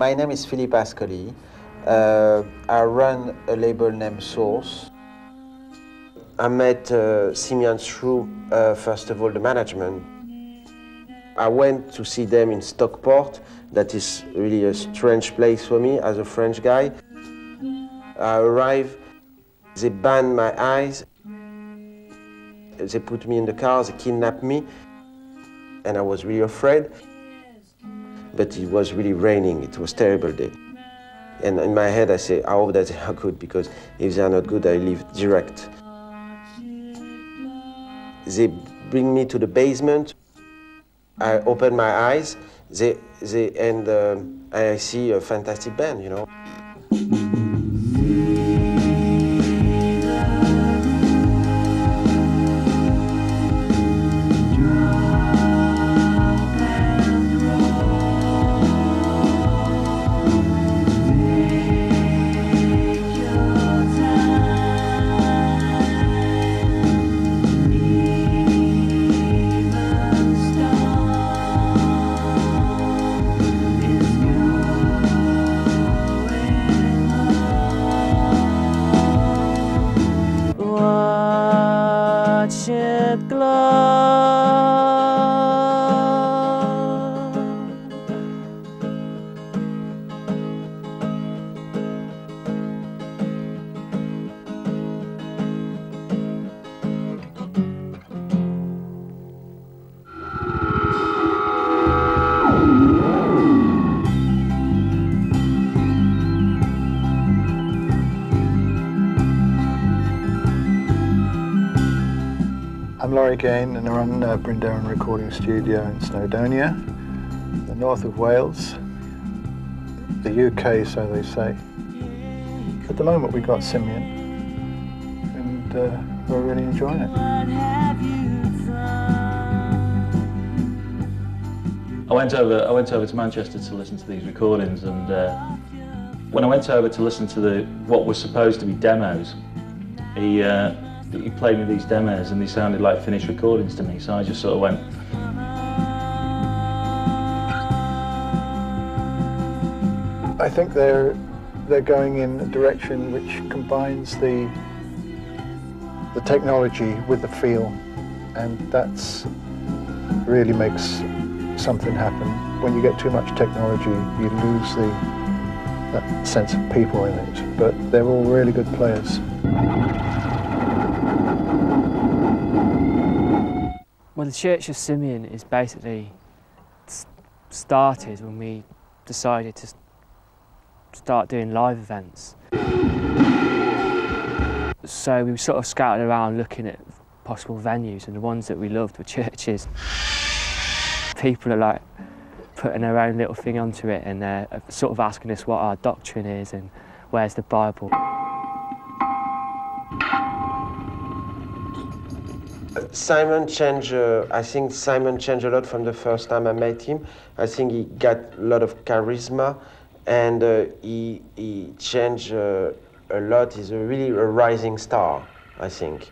My name is Philippe Ascoli. Uh, I run a label named Source. I met uh, Simian through, uh, first of all, the management. I went to see them in Stockport. That is really a strange place for me as a French guy. I arrived, they banned my eyes. They put me in the car, they kidnapped me, and I was really afraid. But it was really raining, it was terrible day. And in my head I say, I hope that they are good, because if they are not good, I leave direct. They bring me to the basement. I open my eyes, they, they, and uh, I see a fantastic band, you know. It glow. Laurie Gain and I run uh, Brindaran Recording Studio in Snowdonia, the north of Wales, the UK, so they say. At the moment we've got Simian and uh, we're really enjoying it. I went over. I went over to Manchester to listen to these recordings, and uh, when I went over to listen to the what was supposed to be demos, he uh, he played me these demos, and they sounded like finished recordings to me. So I just sort of went. I think they're they're going in a direction which combines the the technology with the feel, and that's really makes something happen. When you get too much technology, you lose the that sense of people in it. But they're all really good players. Well, the Church of Simian is basically started when we decided to start doing live events. So we sort of scouted around looking at possible venues, and the ones that we loved were churches. People are like putting their own little thing onto it and they're uh, sort of asking us what our doctrine is and where's the Bible. Simon changed, uh, I think Simon changed a lot from the first time I met him. I think he got a lot of charisma and uh, he, he changed uh, a lot. He's a really a rising star, I think.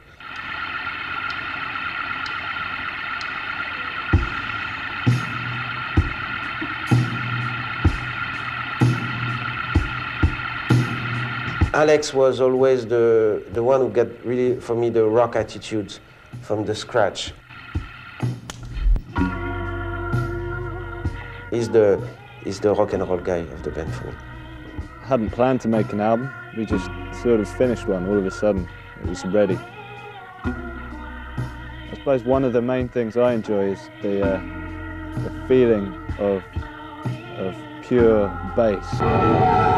Alex was always the, the one who got really, for me, the rock attitude from the scratch. He's the, he's the rock and roll guy of the band for me. hadn't planned to make an album. We just sort of finished one all of a sudden. It was ready. I suppose one of the main things I enjoy is the, uh, the feeling of, of pure bass.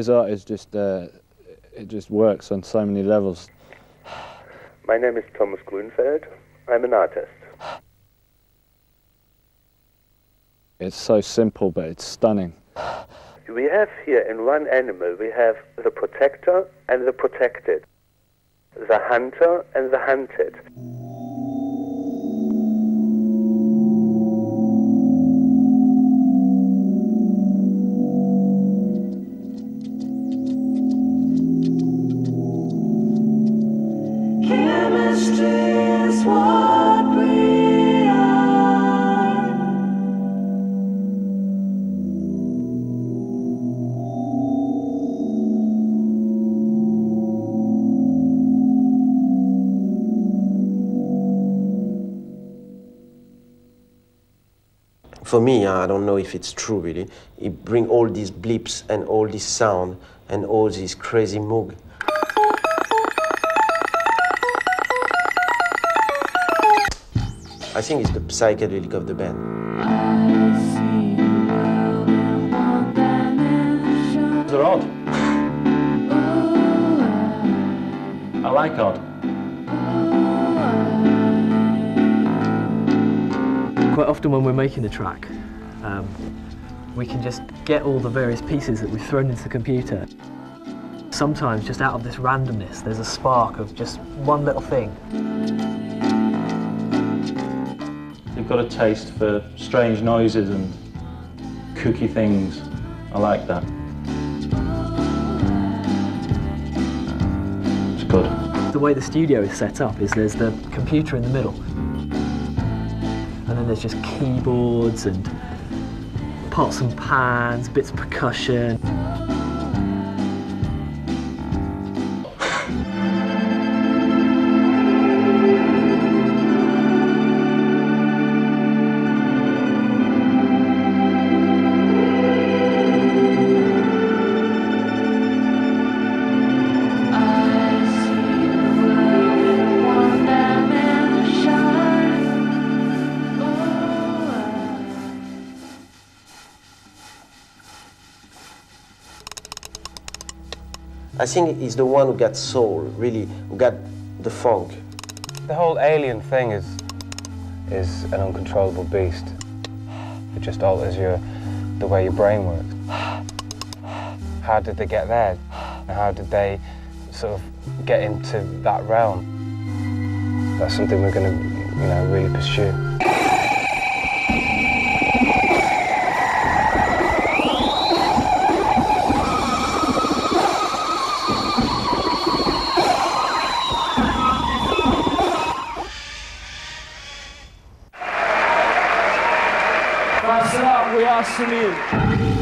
His art is just, uh, it just works on so many levels. My name is Thomas Grünfeld. I'm an artist. It's so simple, but it's stunning. We have here in one animal, we have the protector and the protected, the hunter and the hunted. for me, I don't know if it's true really, it brings all these blips and all this sound and all this crazy moog. I think it's the psychedelic of the band. They're odd. I like odd. Quite often when we're making a track, um, we can just get all the various pieces that we've thrown into the computer. Sometimes just out of this randomness, there's a spark of just one little thing. Got a taste for strange noises and kooky things. I like that. It's good. The way the studio is set up is there's the computer in the middle, and then there's just keyboards and pots and pans, bits of percussion. I think he's the one who got soul, really, who got the funk. The whole alien thing is is an uncontrollable beast. It just alters your the way your brain works. How did they get there? How did they sort of get into that realm? That's something we're going to, you know, really pursue. We